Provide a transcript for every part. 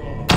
There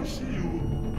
I see you.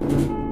you